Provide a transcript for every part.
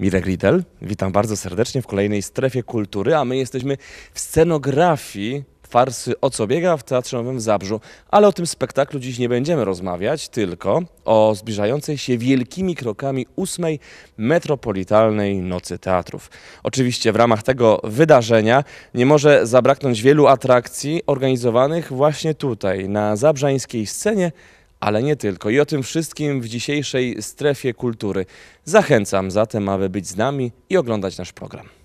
Mirek Liddell, witam bardzo serdecznie w kolejnej strefie kultury, a my jesteśmy w scenografii farsy O co biega w Teatrze Nowym w Zabrzu. Ale o tym spektaklu dziś nie będziemy rozmawiać, tylko o zbliżającej się wielkimi krokami ósmej metropolitalnej Nocy Teatrów. Oczywiście w ramach tego wydarzenia nie może zabraknąć wielu atrakcji organizowanych właśnie tutaj, na zabrzańskiej scenie, ale nie tylko. I o tym wszystkim w dzisiejszej strefie kultury. Zachęcam zatem, aby być z nami i oglądać nasz program.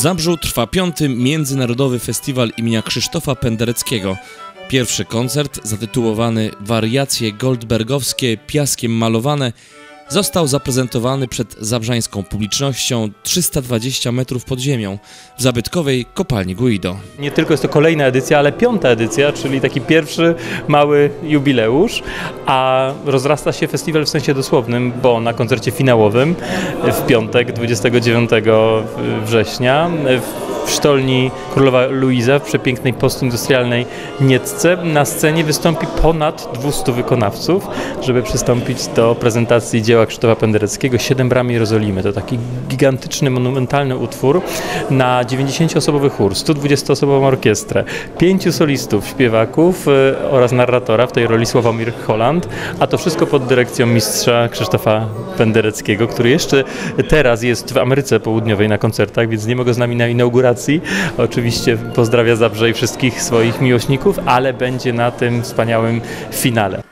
Zabrzu trwa piąty Międzynarodowy Festiwal imienia Krzysztofa Pendereckiego. Pierwszy koncert, zatytułowany Wariacje Goldbergowskie piaskiem malowane, został zaprezentowany przed zabrzańską publicznością 320 metrów pod ziemią w zabytkowej kopalni Guido. Nie tylko jest to kolejna edycja, ale piąta edycja, czyli taki pierwszy mały jubileusz, a rozrasta się festiwal w sensie dosłownym, bo na koncercie finałowym w piątek 29 września w sztolni Królowa Luiza w przepięknej postindustrialnej Nietce na scenie wystąpi ponad 200 wykonawców, żeby przystąpić do prezentacji dzieła Krzysztofa Pendereckiego Siedem bram Jerozolimy. To taki gigantyczny, monumentalny utwór na 90-osobowy chór, 120-osobową orkiestrę, pięciu solistów, śpiewaków e, oraz narratora, w tej roli Sławomir Holland, a to wszystko pod dyrekcją mistrza Krzysztofa Pendereckiego, który jeszcze teraz jest w Ameryce Południowej na koncertach, więc nie mogę z nami na inauguracji. Oczywiście pozdrawia Zabrze i wszystkich swoich miłośników, ale będzie na tym wspaniałym finale.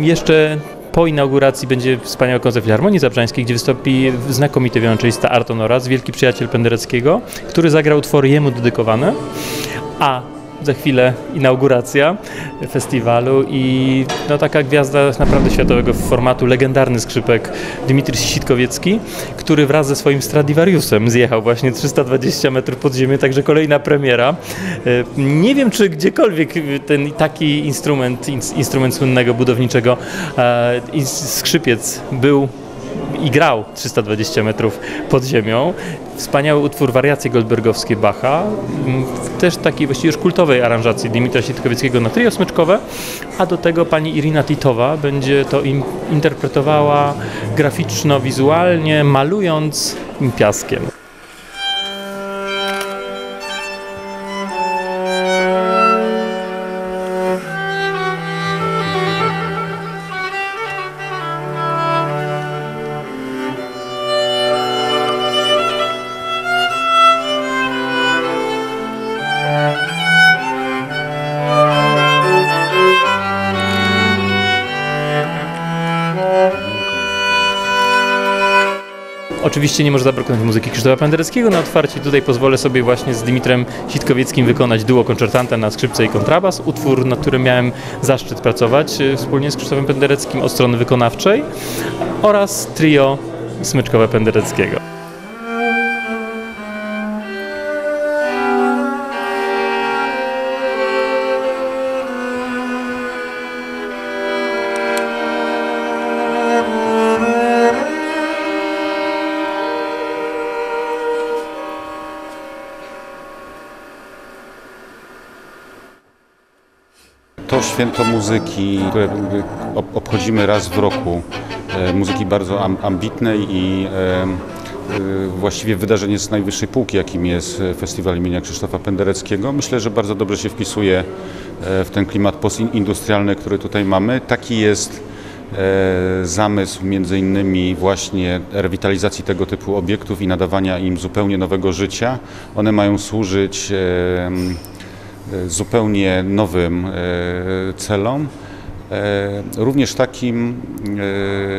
Jeszcze po inauguracji będzie wspaniały koncert Filharmonii Zabrzańskiej, gdzie wystąpi znakomity wiolonczelista Arton Oraz, wielki przyjaciel Pendereckiego, który zagrał utwory jemu dedykowane, a za chwilę inauguracja festiwalu i no, taka gwiazda naprawdę światowego formatu, legendarny skrzypek Dmitry Sitkowiecki, który wraz ze swoim Stradivariusem zjechał właśnie 320 metrów pod ziemię, także kolejna premiera. E, nie wiem, czy gdziekolwiek ten taki instrument, instrument słynnego budowniczego, e, skrzypiec był i grał 320 metrów pod ziemią. Wspaniały utwór Wariacje Goldbergowskie Bacha, też takiej właściwie już kultowej aranżacji Dimitra Sitkowieckiego na trio smyczkowe, a do tego pani Irina Titowa będzie to im interpretowała graficzno-wizualnie, malując piaskiem. Oczywiście nie może zabraknąć muzyki Krzysztofa Pendereckiego na otwarcie. Tutaj pozwolę sobie właśnie z Dimitrem Sitkowieckim wykonać duo koncertanta na skrzypce i kontrabas. Utwór, na którym miałem zaszczyt pracować e, wspólnie z Krzysztofem Pendereckim od strony wykonawczej oraz trio smyczkowe Pendereckiego. Święto muzyki, które obchodzimy raz w roku, e, muzyki bardzo ambitnej i e, e, właściwie wydarzenie z najwyższej półki, jakim jest festiwal imienia Krzysztofa Pendereckiego. Myślę, że bardzo dobrze się wpisuje w ten klimat postindustrialny, który tutaj mamy. Taki jest e, zamysł między innymi właśnie rewitalizacji tego typu obiektów i nadawania im zupełnie nowego życia. One mają służyć e, e, zupełnie nowym e, celom. E, Również takim,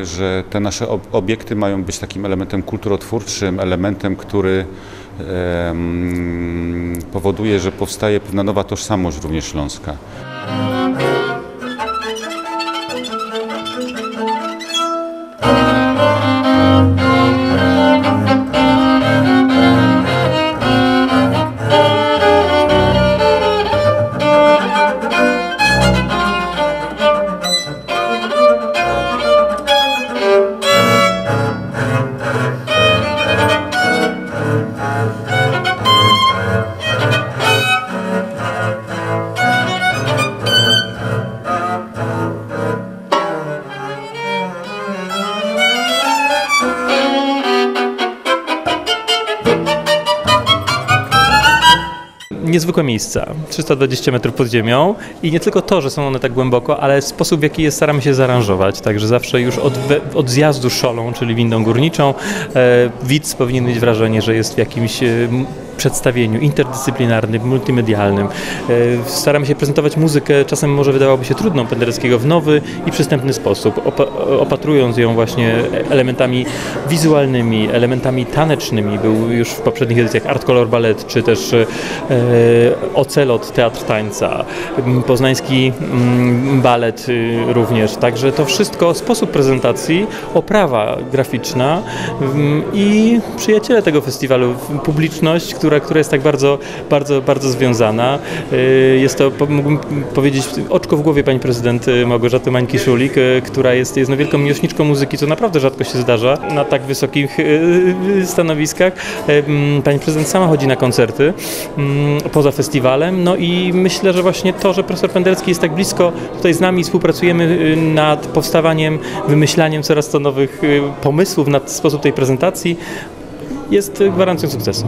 e, że te nasze ob- obiekty mają być takim elementem kulturotwórczym, elementem, który e, powoduje, że powstaje pewna nowa tożsamość również śląska. Thank you. Niezwykłe miejsca, 320 metrów pod ziemią i nie tylko to, że są one tak głęboko, ale sposób w jaki je staramy się zaaranżować, także zawsze już od, od zjazdu szolą, czyli windą górniczą, e, widz powinien mieć wrażenie, że jest w jakimś e, przedstawieniu interdyscyplinarnym, multimedialnym. E, staramy się prezentować muzykę, czasem może wydawałoby się trudną Pendereckiego, w nowy i przystępny sposób, opa- opatrując ją właśnie elementami wizualnymi, elementami tanecznymi. Był już w poprzednich edycjach Art Color Ballet, czy też e, Ocelot, Teatr Tańca, poznański mm, balet y, również. Także to wszystko, sposób prezentacji, oprawa graficzna mm, i przyjaciele tego festiwalu, publiczność, która, która jest tak bardzo, bardzo, bardzo związana. Y, Jest to, mógłbym powiedzieć, oczko w głowie pani prezydent y, Małgorzaty Mańki-Szulik, y, która jest, jest no wielką miłośniczką muzyki, co naprawdę rzadko się zdarza na tak wysokich stanowiskach. Pani prezydent sama chodzi na koncerty mm, poza festiwalem, no i myślę, że właśnie to, że profesor Penderecki jest tak blisko tutaj z nami, współpracujemy nad powstawaniem, wymyślaniem coraz to nowych pomysłów na sposób tej prezentacji, jest gwarancją sukcesu.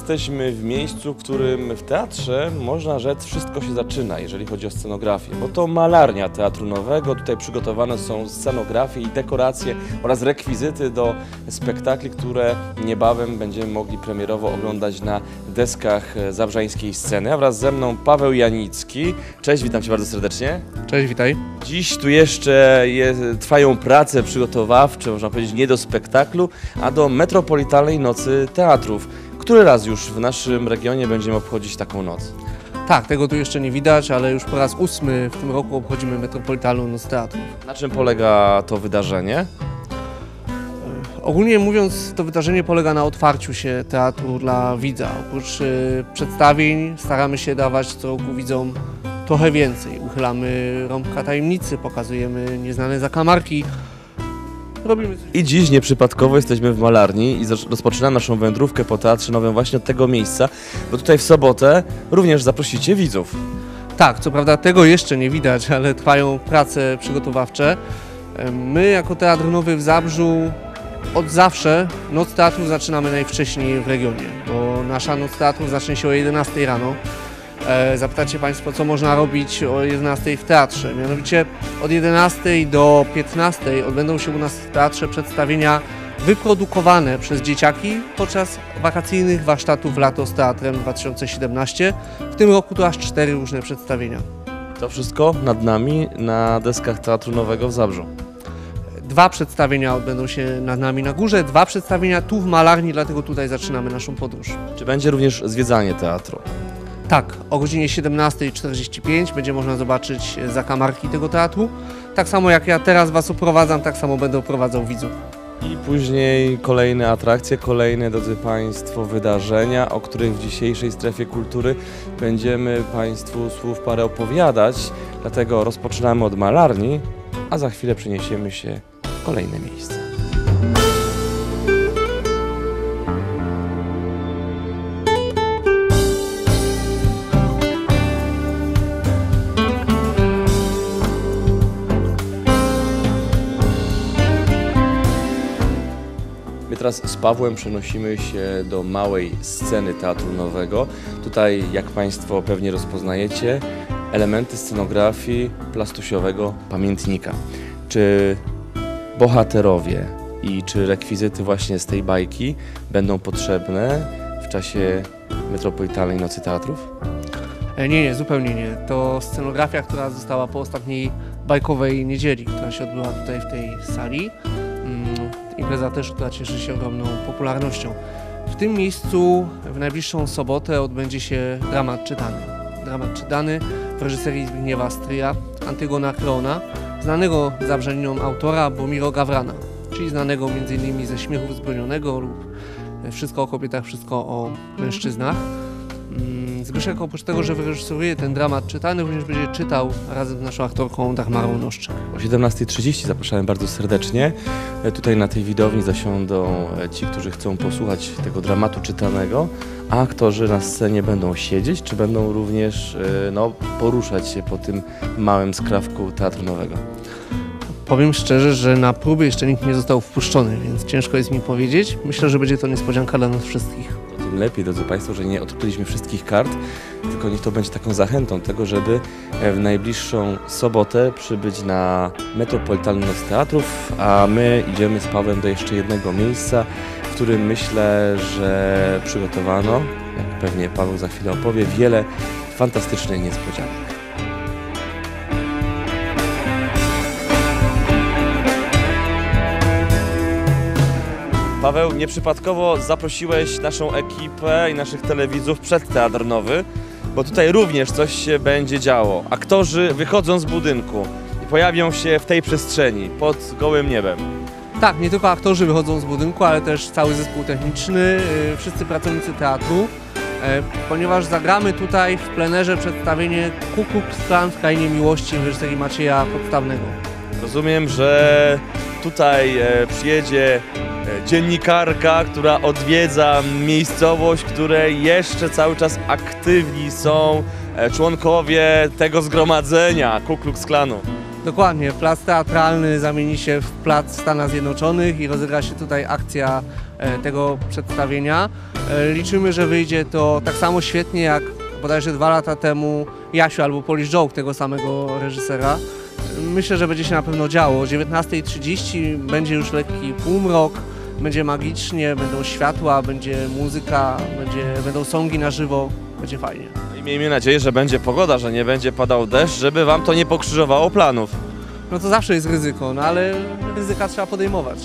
Jesteśmy w miejscu, w którym w teatrze można rzec wszystko się zaczyna, jeżeli chodzi o scenografię, bo to malarnia Teatru Nowego. Tutaj przygotowane są scenografie i dekoracje oraz rekwizyty do spektakli, które niebawem będziemy mogli premierowo oglądać na deskach e, zabrzańskiej sceny. A wraz ze mną Paweł Janicki. Cześć, witam Cię bardzo serdecznie. Cześć, witaj. Dziś tu jeszcze je, trwają prace przygotowawcze, można powiedzieć nie do spektaklu, a do Metropolitalnej Nocy Teatrów. Który raz już w naszym regionie będziemy obchodzić taką noc? Tak, tego tu jeszcze nie widać, ale już po raz ósmy w tym roku obchodzimy Metropolitalną Noc Teatrów. Na czym polega to wydarzenie? Ogólnie mówiąc, to wydarzenie polega na otwarciu się teatru dla widza. Oprócz y, przedstawień staramy się dawać co roku widzom trochę więcej. Uchylamy rąbka tajemnicy, pokazujemy nieznane zakamarki. Robimy coś I dziś nieprzypadkowo jesteśmy w malarni i rozpoczynamy naszą wędrówkę po Teatrze Nowym właśnie od tego miejsca, bo tutaj w sobotę również zaprosicie widzów. Tak, co prawda tego jeszcze nie widać, ale trwają prace przygotowawcze. My jako Teatr Nowy w Zabrzu od zawsze Noc Teatru zaczynamy najwcześniej w regionie, bo nasza Noc Teatru zacznie się o 11 rano. E, Zapytacie Państwo, co można robić o 11 w teatrze. Mianowicie od 11 do 15 odbędą się u nas w teatrze przedstawienia wyprodukowane przez dzieciaki podczas wakacyjnych warsztatów Lato z Teatrem 2017. W tym roku to aż cztery różne przedstawienia. To wszystko nad nami na deskach Teatru Nowego w Zabrzu. Dwa przedstawienia odbędą się nad nami na górze, dwa przedstawienia tu w malarni, dlatego tutaj zaczynamy naszą podróż. Czy będzie również zwiedzanie teatru? Tak, o godzinie 17.45 będzie można zobaczyć zakamarki tego teatru. Tak samo jak ja teraz Was oprowadzam, tak samo będę oprowadzał widzów. I później kolejne atrakcje, kolejne, drodzy Państwo, wydarzenia, o których w dzisiejszej strefie kultury będziemy Państwu słów parę opowiadać. Dlatego rozpoczynamy od malarni, a za chwilę przeniesiemy się w kolejne miejsce. Teraz z Pawłem przenosimy się do małej sceny Teatru Nowego. Tutaj, jak Państwo pewnie rozpoznajecie, elementy scenografii plastusiowego pamiętnika. Czy bohaterowie i czy rekwizyty właśnie z tej bajki będą potrzebne w czasie Metropolitalnej Nocy Teatrów? E, Nie, nie, zupełnie nie. To scenografia, która została po ostatniej bajkowej niedzieli, która się odbyła tutaj w tej sali. Mm, Impreza też, która cieszy się ogromną popularnością. W tym miejscu w najbliższą sobotę odbędzie się dramat czytany. Dramat czytany w reżyserii Zbigniewa Stryja, Antygona Krona, znanego zabrzeninom autora Bomiro Gawrana, czyli znanego m.in. ze Śmiechu Zbronionego lub Wszystko o kobietach, wszystko o mężczyznach. Zbyszek oprócz tego, że wyreżyseruje ten dramat czytany, również będzie czytał razem z naszą aktorką Dagmarą Noszczyk. O 17.30 zapraszałem bardzo serdecznie. E, Tutaj na tej widowni zasiądą e, ci, którzy chcą posłuchać tego dramatu czytanego, a aktorzy na scenie będą siedzieć, czy będą również e, no, poruszać się po tym małym skrawku Teatru Nowego. Powiem szczerze, że na próby jeszcze nikt nie został wpuszczony, więc ciężko jest mi powiedzieć. Myślę, że będzie to niespodzianka dla nas wszystkich. Lepiej, drodzy Państwo, że nie odkryliśmy wszystkich kart, tylko niech to będzie taką zachętą tego, żeby e, w najbliższą sobotę przybyć na Metropolitalny Noc Teatrów, a my idziemy z Pawłem do jeszcze jednego miejsca, w którym myślę, że przygotowano, jak pewnie Paweł za chwilę opowie, wiele fantastycznych niespodzianek. Paweł, nieprzypadkowo zaprosiłeś naszą ekipę i naszych telewidzów przed Teatr Nowy, bo tutaj również coś się będzie działo. Aktorzy wychodzą z budynku i pojawią się w tej przestrzeni, pod gołym niebem. Tak, nie tylko aktorzy wychodzą z budynku, ale też cały zespół techniczny, yy, wszyscy pracownicy teatru, e, ponieważ zagramy tutaj w plenerze przedstawienie Ku Klux Klan w Krainie Miłości w reżyserii Macieja Podstawnego. Rozumiem, że tutaj e, przyjedzie dziennikarka, która odwiedza miejscowość, której jeszcze cały czas aktywni są e, członkowie tego zgromadzenia Ku Klux Klanu. Dokładnie, plac teatralny zamieni się w plac w Stanach Zjednoczonych i rozegra się tutaj akcja e, tego przedstawienia. E, Liczymy, że wyjdzie to tak samo świetnie jak bodajże dwa lata temu Jasiu albo Polish Joke tego samego reżysera. Myślę, że będzie się na pewno działo. O 19.30 będzie już lekki półmrok, będzie magicznie, będą światła, będzie muzyka, będzie, będą songi na żywo, będzie fajnie. I miejmy nadzieję, że będzie pogoda, że nie będzie padał deszcz, żeby wam to nie pokrzyżowało planów. No to zawsze jest ryzyko, no ale ryzyka trzeba podejmować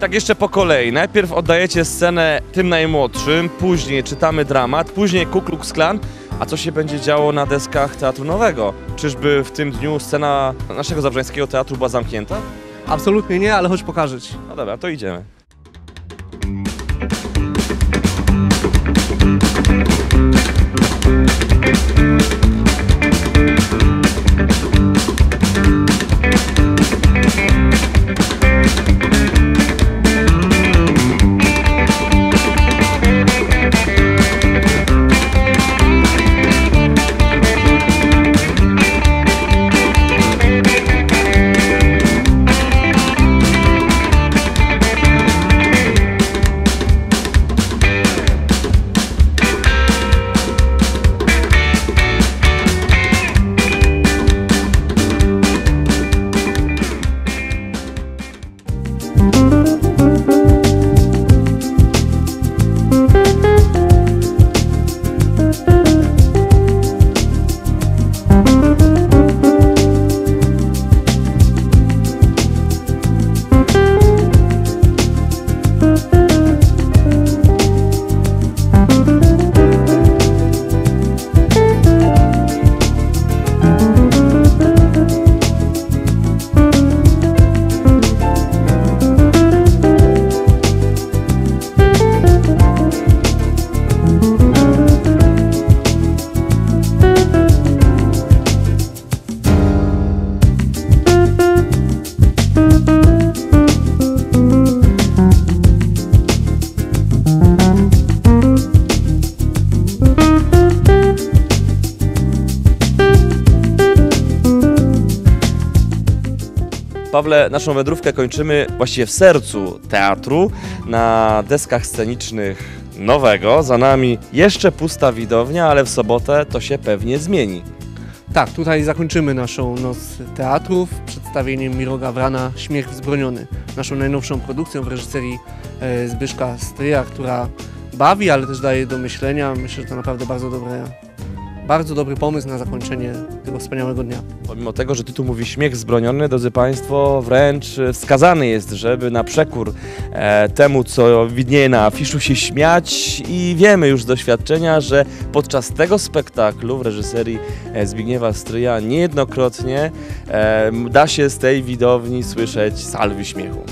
tak jeszcze po kolei. Najpierw oddajecie scenę tym najmłodszym, później czytamy dramat, później Ku Klux Klan. A co się będzie działo na deskach Teatru Nowego? Czyżby w tym dniu scena naszego zabrzeńskiego teatru była zamknięta? Absolutnie nie, ale chodź pokażę. No dobra, to idziemy. Pawle, naszą wędrówkę kończymy właściwie w sercu teatru, na deskach scenicznych nowego. Za nami jeszcze pusta widownia, ale w sobotę to się pewnie zmieni. Tak, tutaj zakończymy naszą noc teatrów przedstawieniem Miro Gawrana Śmiech wzbroniony. Naszą najnowszą produkcją w reżyserii e, Zbyszka Stryja, która bawi, ale też daje do myślenia. Myślę, że to naprawdę bardzo dobre, bardzo dobry pomysł na zakończenie tego wspaniałego dnia. Pomimo tego, że tytuł mówi śmiech zbroniony, drodzy Państwo, wręcz e, wskazany jest, żeby na przekór e, temu, co widnieje na afiszu, się śmiać i wiemy już z doświadczenia, że podczas tego spektaklu w reżyserii e, Zbigniewa Stryja niejednokrotnie e, da się z tej widowni słyszeć salwy śmiechu.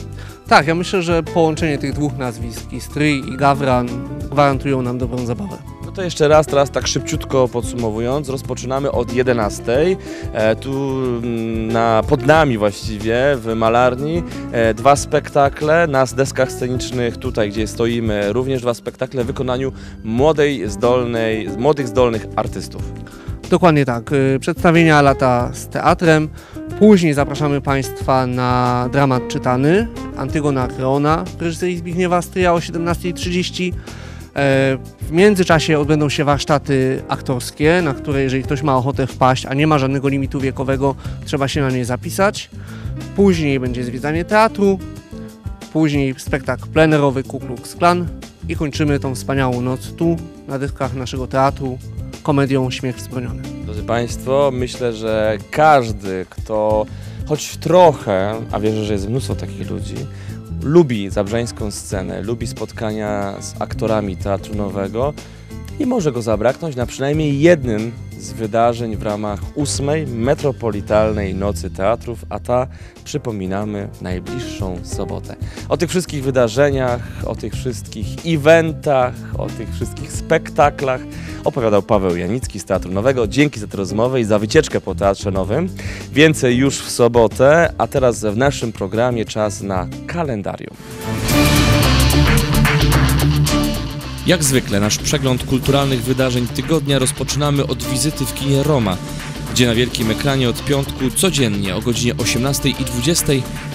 Tak, ja myślę, że połączenie tych dwóch nazwisk, i Stryj i Gawran, gwarantują nam dobrą zabawę. To jeszcze raz, teraz tak szybciutko podsumowując, rozpoczynamy od 11. E, tu mm, na, pod nami właściwie w malarni e, dwa spektakle, na deskach scenicznych tutaj, gdzie stoimy, również dwa spektakle w wykonaniu młodej, zdolnej, młodych, zdolnych artystów. Dokładnie tak. y, Przedstawienia lata z teatrem. Później zapraszamy Państwa na dramat czytany Antygona Kreona w reżyserii Zbigniewa Stryja o 17.30. E, W międzyczasie odbędą się warsztaty aktorskie, na które jeżeli ktoś ma ochotę wpaść, a nie ma żadnego limitu wiekowego, trzeba się na nie zapisać. Później będzie zwiedzanie teatru, później spektakl plenerowy Ku Klux Klan i kończymy tą wspaniałą noc tu, na deskach naszego teatru, komedią Śmiech Wzbroniony. Drodzy Państwo, myślę, że każdy, kto choć trochę, a wierzę, że jest mnóstwo takich ludzi, lubi zabrzeńską scenę, lubi spotkania z aktorami teatru nowego i może go zabraknąć na przynajmniej jednym z wydarzeń w ramach ósmej Metropolitalnej Nocy Teatrów, a ta, przypominamy, najbliższą sobotę. O tych wszystkich wydarzeniach, o tych wszystkich eventach, o tych wszystkich spektaklach opowiadał Paweł Janicki z Teatru Nowego. Dzięki za tę rozmowę i za wycieczkę po Teatrze Nowym. Więcej już w sobotę, a teraz w naszym programie czas na kalendarium. Jak zwykle nasz przegląd kulturalnych wydarzeń tygodnia rozpoczynamy od wizyty w kinie Roma, gdzie na wielkim ekranie od piątku codziennie o godzinie 18 i 20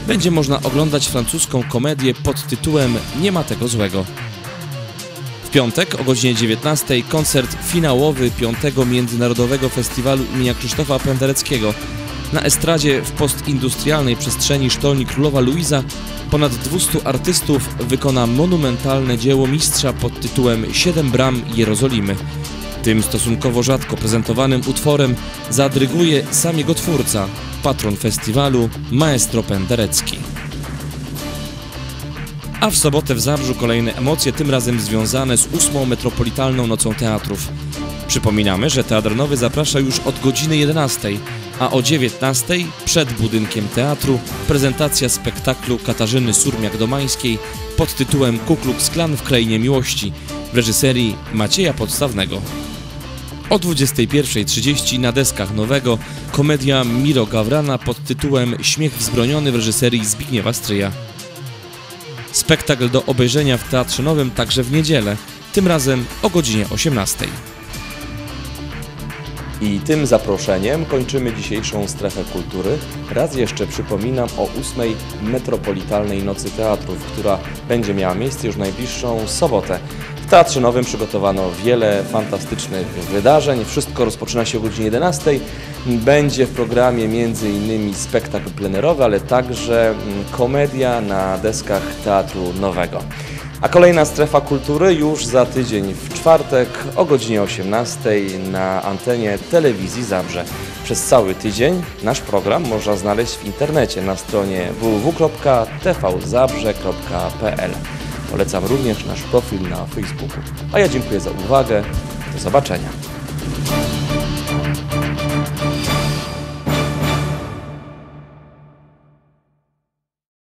będzie można oglądać francuską komedię pod tytułem Nie ma tego złego. W piątek o godzinie 19 koncert finałowy 5 Międzynarodowego Festiwalu imienia Krzysztofa Pendereckiego. Na estradzie w postindustrialnej przestrzeni sztolni Królowa Luiza ponad 200 artystów wykona monumentalne dzieło mistrza pod tytułem Siedem bram Jerozolimy. Tym stosunkowo rzadko prezentowanym utworem zadryguje sam jego twórca, patron festiwalu, maestro Penderecki. A w sobotę w Zabrzu kolejne emocje, tym razem związane z ósmą Metropolitalną Nocą Teatrów. Przypominamy, że Teatr Nowy zaprasza już od godziny 11, a o 19 przed budynkiem teatru prezentacja spektaklu Katarzyny Surmiak-Domańskiej pod tytułem Ku Klux Klan w Krainie Miłości w reżyserii Macieja Podstawnego. O 21.30 na deskach nowego komedia Miro Gawrana pod tytułem Śmiech wzbroniony w reżyserii Zbigniewa Stryja. Spektakl do obejrzenia w Teatrze Nowym także w niedzielę, tym razem o godzinie 18. I tym zaproszeniem kończymy dzisiejszą strefę kultury. Raz jeszcze przypominam o ósmej Metropolitalnej Nocy Teatrów, która będzie miała miejsce już najbliższą sobotę. W Teatrze Nowym przygotowano wiele fantastycznych wydarzeń. Wszystko rozpoczyna się o godzinie 11. Będzie w programie m.in. spektakl plenerowy, ale także mm, komedia na deskach Teatru Nowego. A kolejna strefa kultury już za tydzień w czwartek o godzinie 18 na antenie telewizji Zabrze. Przez cały tydzień nasz program można znaleźć w internecie na stronie www.tvzabrze.pl. Polecam również nasz profil na Facebooku. A ja dziękuję za uwagę. Do zobaczenia.